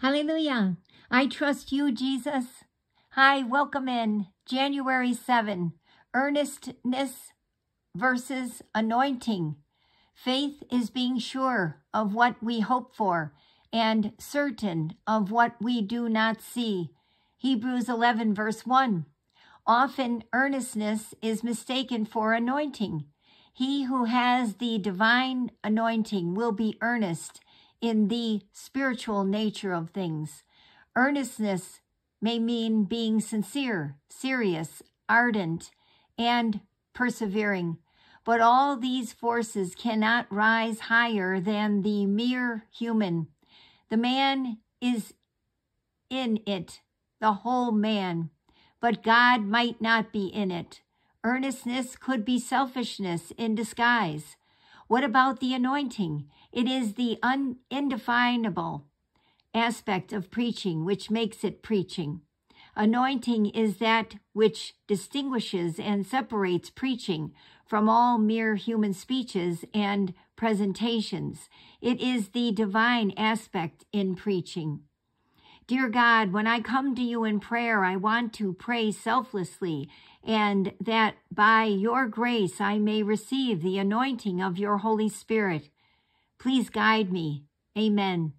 Hallelujah. I trust you, Jesus. Hi, welcome in January 7, earnestness versus anointing. Faith is being sure of what we hope for and certain of what we do not see. Hebrews 11, verse 1. Often earnestness is mistaken for anointing. He who has the divine anointing will be earnest in the spiritual nature of things. Earnestness may mean being sincere, serious, ardent, and persevering. But all these forces cannot rise higher than the mere human. The man is in it, the whole man, but God might not be in it. Earnestness could be selfishness in disguise. What about the anointing? It is the undefinable aspect of preaching which makes it preaching. Anointing is that which distinguishes and separates preaching from all mere human speeches and presentations. It is the divine aspect in preaching. Dear God, when I come to you in prayer, I want to pray selflessly and that by your grace I may receive the anointing of your Holy Spirit. Please guide me. Amen.